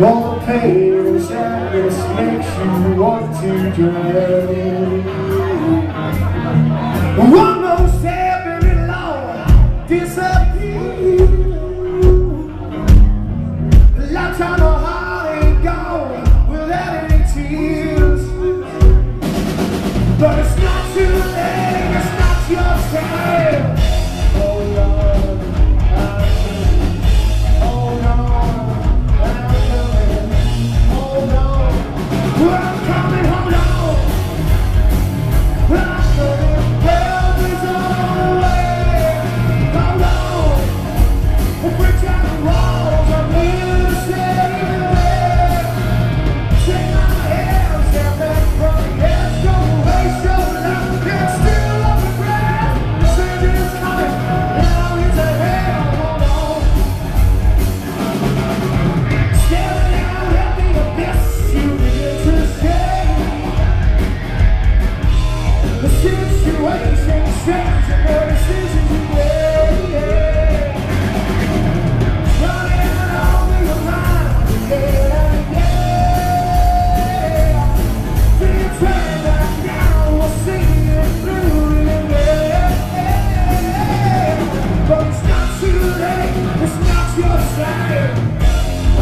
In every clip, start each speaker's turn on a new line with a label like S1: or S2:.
S1: One and sadness makes you want to drown. One more step, very long. Disappear.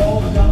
S1: all the time.